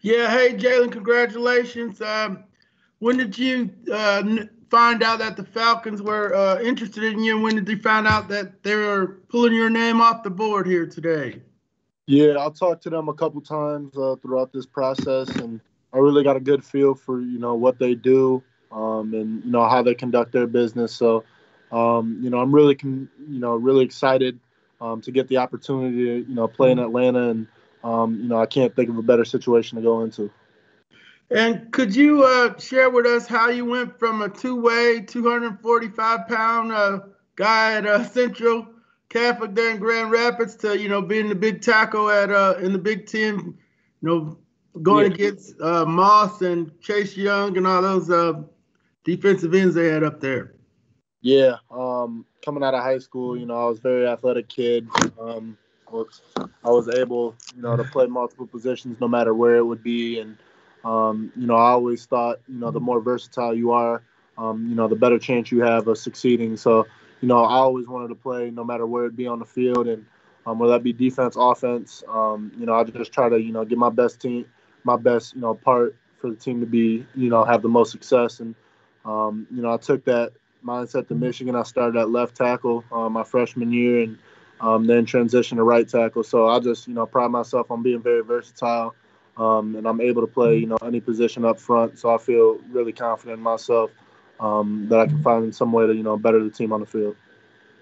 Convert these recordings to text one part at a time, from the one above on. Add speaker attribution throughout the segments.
Speaker 1: Yeah, hey Jalen, congratulations. Um, when did you uh, find out that the Falcons were uh, interested in you? When did you find out that they were pulling your name off the board here today?
Speaker 2: Yeah, I talked to them a couple times uh, throughout this process, and I really got a good feel for you know what they do um, and you know how they conduct their business. So, um, you know, I'm really con- you know really excited um, to get the opportunity to you know play in Atlanta, and um, you know I can't think of a better situation to go into.
Speaker 1: And could you uh, share with us how you went from a two-way, 245 pound uh, guy at uh, Central Catholic there in Grand Rapids to you know being the big tackle at uh, in the Big Ten, you know, going yeah. against uh, Moss and Chase Young and all those uh, defensive ends they had up there.
Speaker 2: Yeah, um, coming out of high school, you know, I was a very athletic kid. Um, I was able, you know, to play multiple positions no matter where it would be, and um, you know, I always thought, you know, the more versatile you are, um, you know, the better chance you have of succeeding. So, you know, I always wanted to play no matter where it be on the field, and um, whether that be defense, offense. Um, you know, I just try to, you know, get my best team, my best, you know, part for the team to be, you know, have the most success. And, um, you know, I took that mindset to Michigan. I started at left tackle uh, my freshman year, and um, then transition to right tackle. So I just, you know, pride myself on being very versatile um, and I'm able to play, you know, any position up front. So I feel really confident in myself um, that I can find some way to, you know, better the team on the field.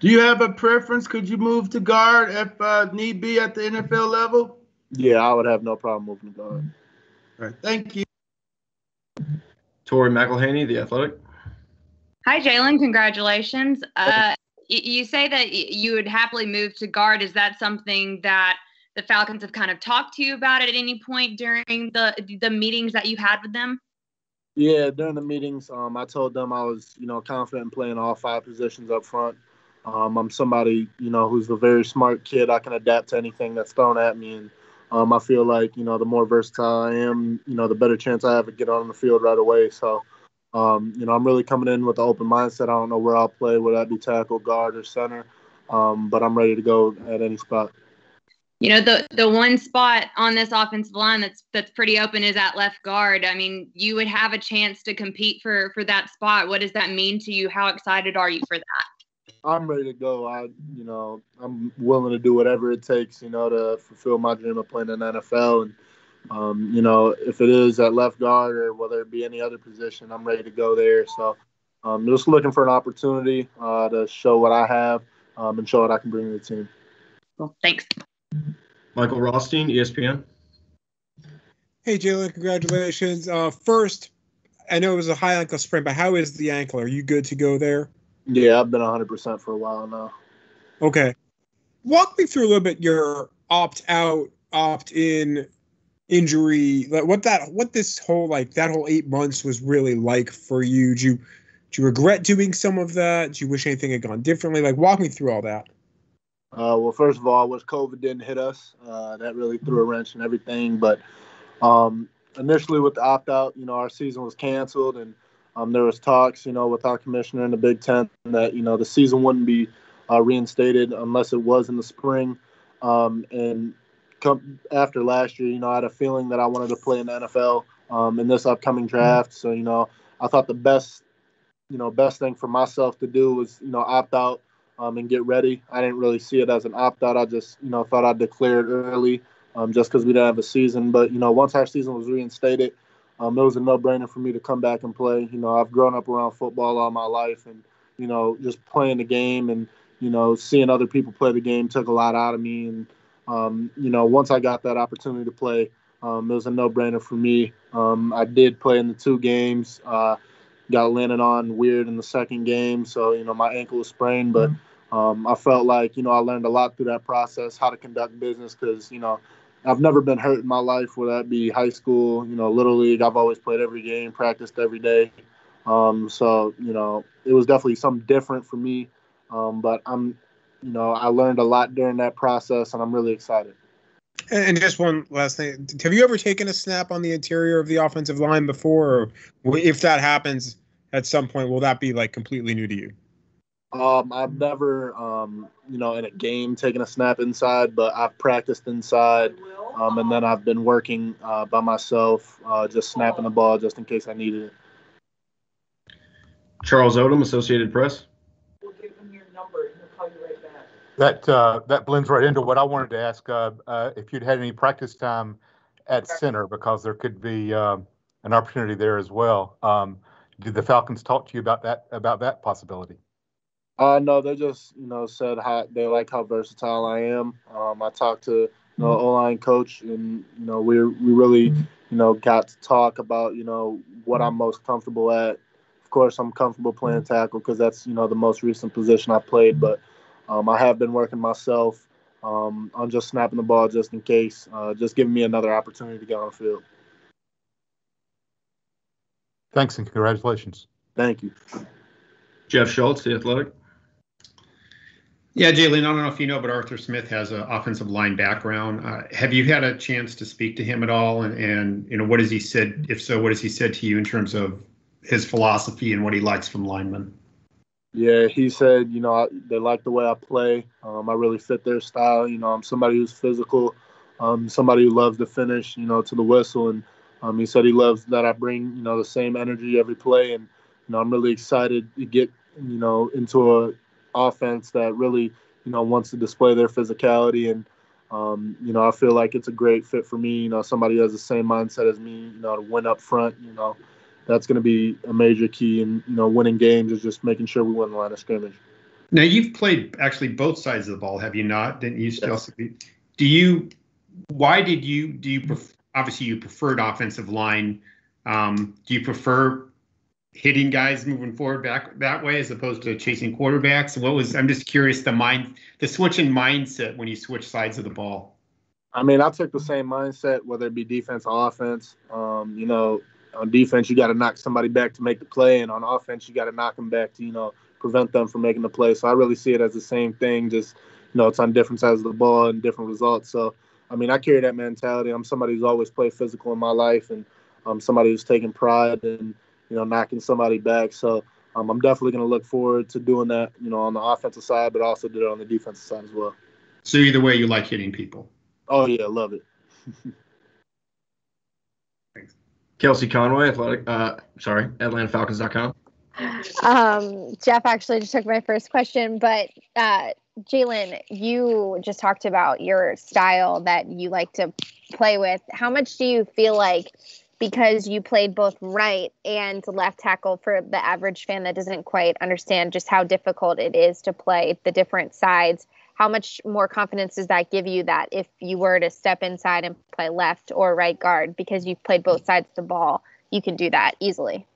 Speaker 1: Do you have a preference? Could you move to guard if uh, need be at the NFL level?
Speaker 2: Yeah, I would have no problem moving to guard.
Speaker 1: All right, thank you.
Speaker 3: Tori McElhaney, The Athletic.
Speaker 4: Hi, Jalen. Congratulations. Uh, you say that you would happily move to guard. Is that something that – the Falcons have kind of talked to you about at any point during the the meetings that you had with them?
Speaker 2: Yeah, during the meetings, um, I told them I was, you know, confident in playing all five positions up front. Um, I'm somebody, you know, who's a very smart kid. I can adapt to anything that's thrown at me, and um, I feel like, you know, the more versatile I am, you know, the better chance I have to get on the field right away. So, um, you know, I'm really coming in with an open mindset. I don't know where I'll play, whether that be tackle, guard, or center, um, but I'm ready to go at any spot
Speaker 4: you know the the one spot on this offensive line that's that's pretty open is at left guard. I mean, you would have a chance to compete for for that spot. What does that mean to you? How excited are you for that?
Speaker 2: I'm ready to go. I, you know, I'm willing to do whatever it takes, you know, to fulfill my dream of playing in the NFL. And, um, you know, if it is at left guard or whether it be any other position, I'm ready to go there. So, um, just looking for an opportunity uh, to show what I have um, and show what I can bring to the team.
Speaker 4: Well, thanks.
Speaker 3: Michael Rothstein, ESPN.
Speaker 5: Hey, Jalen, congratulations. Uh, first, I know it was a high ankle sprain, but how is the ankle? Are you good to go there?
Speaker 2: Yeah, I've been 100% for a while now.
Speaker 5: Okay. Walk me through a little bit your opt out, opt in injury, like what that, what this whole, like that whole eight months was really like for you. Do you, do you regret doing some of that? Do you wish anything had gone differently? Like, walk me through all that.
Speaker 2: Uh, well, first of all, wish COVID didn't hit us. Uh, that really threw a wrench in everything. But um, initially, with the opt out, you know, our season was canceled, and um, there was talks, you know, with our commissioner in the Big Ten that you know the season wouldn't be uh, reinstated unless it was in the spring. Um, and come after last year, you know, I had a feeling that I wanted to play in the NFL um, in this upcoming draft. So, you know, I thought the best, you know, best thing for myself to do was, you know, opt out um, and get ready. I didn't really see it as an opt out. I just, you know, thought I'd declare it early um, just because we didn't have a season. But, you know, once our season was reinstated, um, it was a no brainer for me to come back and play. You know, I've grown up around football all my life and, you know, just playing the game and, you know, seeing other people play the game took a lot out of me. And, um, you know, once I got that opportunity to play, um, it was a no brainer for me. Um, I did play in the two games. Uh, got landed on weird in the second game, so you know my ankle was sprained. But um, I felt like you know I learned a lot through that process, how to conduct business, because you know I've never been hurt in my life, whether that be high school, you know, little league. I've always played every game, practiced every day. Um, so you know it was definitely something different for me. Um, but I'm, you know, I learned a lot during that process, and I'm really excited.
Speaker 5: And just one last thing: Have you ever taken a snap on the interior of the offensive line before, or if that happens at some point, will that be like completely new to you?
Speaker 2: Um, I've never, um, you know, in a game taken a snap inside, but I've practiced inside. Um, and then I've been working uh, by myself, uh, just snapping the ball just in case I needed it.
Speaker 3: Charles Odum, Associated Press.
Speaker 6: That uh, that blends right into what I wanted to ask. Uh, uh, if you'd had any practice time at center, because there could be um, an opportunity there as well. Um, did the Falcons talk to you about that about that possibility?
Speaker 2: Uh, no, they just you know said how they like how versatile I am. Um, I talked to you know O line coach, and you know we we really you know got to talk about you know what I'm most comfortable at. Of course, I'm comfortable playing tackle because that's you know the most recent position I played, but um, I have been working myself um, on just snapping the ball just in case, uh, just giving me another opportunity to get on the field.
Speaker 6: Thanks and congratulations.
Speaker 2: Thank you.
Speaker 3: Jeff Schultz, The Athletic.
Speaker 7: Yeah, Jalen, I don't know if you know, but Arthur Smith has an offensive line background. Uh, have you had a chance to speak to him at all? And, and, you know, what has he said? If so, what has he said to you in terms of his philosophy and what he likes from linemen?
Speaker 2: Yeah, he said, you know, I, they like the way I play. Um, I really fit their style. You know, I'm somebody who's physical, um, somebody who loves to finish, you know, to the whistle. And um, he said he loves that I bring, you know, the same energy every play. And, you know, I'm really excited to get, you know, into a offense that really, you know, wants to display their physicality. And, um, you know, I feel like it's a great fit for me. You know, somebody who has the same mindset as me, you know, to win up front, you know, that's going to be a major key in you know winning games is just making sure we win the line of scrimmage.
Speaker 7: Now you've played actually both sides of the ball, have you not? Didn't you still? Yes. Do you? Why did you? Do you? Pref- obviously, you preferred offensive line. Um, do you prefer hitting guys moving forward back that way as opposed to chasing quarterbacks? What was? I'm just curious the mind, the switching mindset when you switch sides of the ball.
Speaker 2: I mean, I took the same mindset, whether it be defense or offense. Um, you know, on defense, you got to knock somebody back to make the play, and on offense, you got to knock them back to you know prevent them from making the play. So I really see it as the same thing. Just you know, it's on different sides of the ball and different results. So I mean, I carry that mentality. I'm somebody who's always played physical in my life, and I'm somebody who's taken pride in you know knocking somebody back. So um, I'm definitely going to look forward to doing that, you know, on the offensive side, but also do it on the defensive side as well.
Speaker 7: So either way, you like hitting people.
Speaker 2: Oh yeah, love it.
Speaker 3: Kelsey Conway, athletic. Uh, sorry, AtlantaFalcons.com.
Speaker 8: Um, Jeff actually just took my first question, but uh, Jalen, you just talked about your style that you like to play with. How much do you feel like because you played both right and left tackle for the average fan that doesn't quite understand just how difficult it is to play the different sides? How much more confidence does that give you that if you were to step inside and play left or right guard because you've played both sides of the ball, you can do that easily?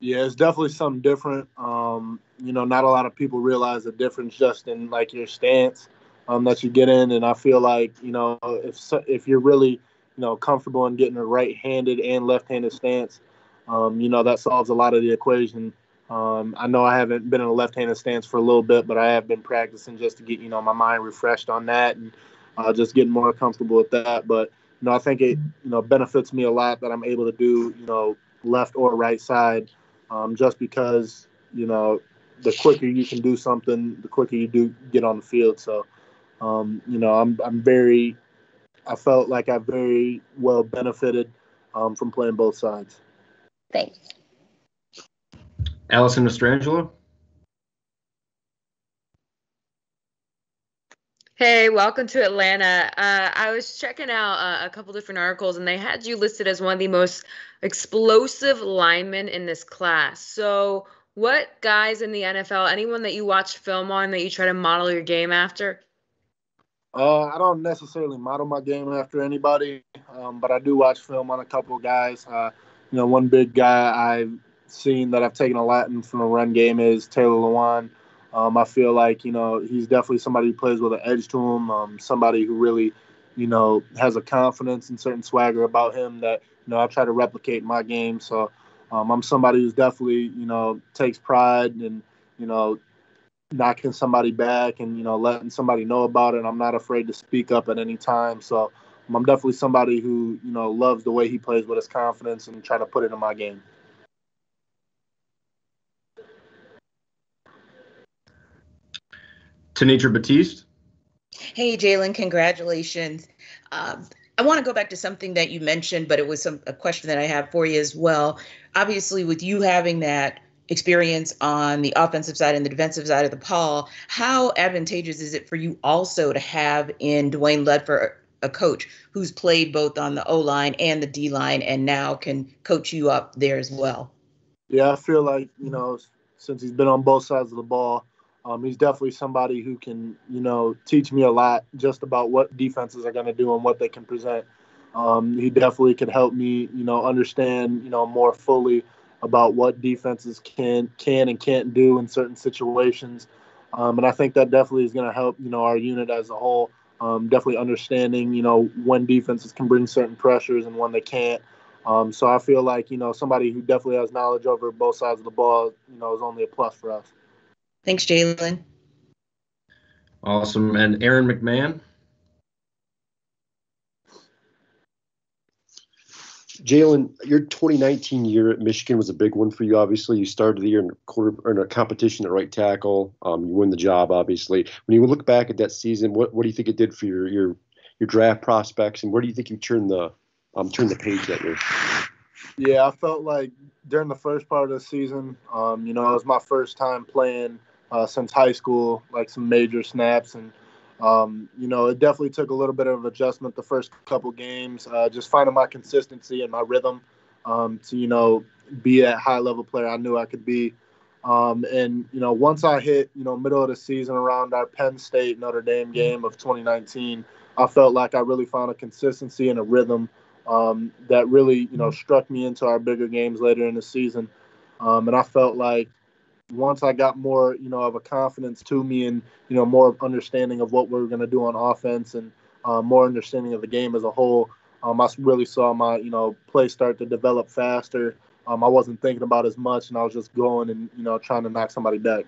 Speaker 2: Yeah, it's definitely something different. Um, you know, not a lot of people realize the difference just in like your stance um, that you get in, and I feel like you know if if you're really you know comfortable in getting a right-handed and left-handed stance, um, you know that solves a lot of the equation um, I know I haven't been in a left-handed stance for a little bit, but I have been practicing just to get you know my mind refreshed on that and uh, just getting more comfortable with that. But you know, I think it you know benefits me a lot that I'm able to do you know left or right side, um, just because you know the quicker you can do something, the quicker you do get on the field. So um, you know, I'm I'm very I felt like I very well benefited um, from playing both sides.
Speaker 8: Thanks.
Speaker 3: Allison Mastrangelo.
Speaker 9: Hey, welcome to Atlanta. Uh, I was checking out uh, a couple different articles, and they had you listed as one of the most explosive linemen in this class. So, what guys in the NFL, anyone that you watch film on that you try to model your game after?
Speaker 2: Uh, I don't necessarily model my game after anybody, um, but I do watch film on a couple of guys. Uh, you know, one big guy I seen that I've taken a lot from the run game is Taylor Lewan. Um, I feel like you know he's definitely somebody who plays with an edge to him. Um, somebody who really, you know, has a confidence and certain swagger about him that you know I try to replicate in my game. So um, I'm somebody who's definitely you know takes pride in you know knocking somebody back and you know letting somebody know about it. I'm not afraid to speak up at any time. So I'm definitely somebody who you know loves the way he plays with his confidence and try to put it in my game.
Speaker 3: Tanitra Batiste.
Speaker 10: Hey, Jalen, congratulations. Um, I want to go back to something that you mentioned, but it was some a question that I have for you as well. Obviously, with you having that experience on the offensive side and the defensive side of the ball, how advantageous is it for you also to have in Dwayne Ledford a coach who's played both on the O line and the D line and now can coach you up there as well?
Speaker 2: Yeah, I feel like, you know, since he's been on both sides of the ball, um, he's definitely somebody who can, you know, teach me a lot just about what defenses are going to do and what they can present. Um, he definitely can help me, you know, understand, you know, more fully about what defenses can can and can't do in certain situations. Um, and I think that definitely is going to help, you know, our unit as a whole. Um, definitely understanding, you know, when defenses can bring certain pressures and when they can't. Um, so I feel like, you know, somebody who definitely has knowledge over both sides of the ball, you know, is only a plus for us.
Speaker 10: Thanks, Jalen.
Speaker 3: Awesome. And Aaron McMahon.
Speaker 11: Jalen, your 2019 year at Michigan was a big one for you. Obviously, you started the year in a quarter in a competition at right tackle. Um, you win the job, obviously. When you look back at that season, what, what do you think it did for your your your draft prospects, and where do you think you turned the um, turned the page that year?
Speaker 2: Yeah, I felt like during the first part of the season, um, you know, it was my first time playing uh, since high school, like some major snaps, and um, you know, it definitely took a little bit of adjustment the first couple games, uh, just finding my consistency and my rhythm um, to, you know, be that high level player I knew I could be. Um, and, you know, once I hit, you know, middle of the season around our Penn State Notre Dame game of 2019, I felt like I really found a consistency and a rhythm um, that really, you know, struck me into our bigger games later in the season. Um, and I felt like once I got more, you know, of a confidence to me and, you know, more understanding of what we are going to do on offense and uh, more understanding of the game as a whole, um, I really saw my, you know, play start to develop faster. Um, I wasn't thinking about as much and I was just going and, you know, trying to knock somebody back.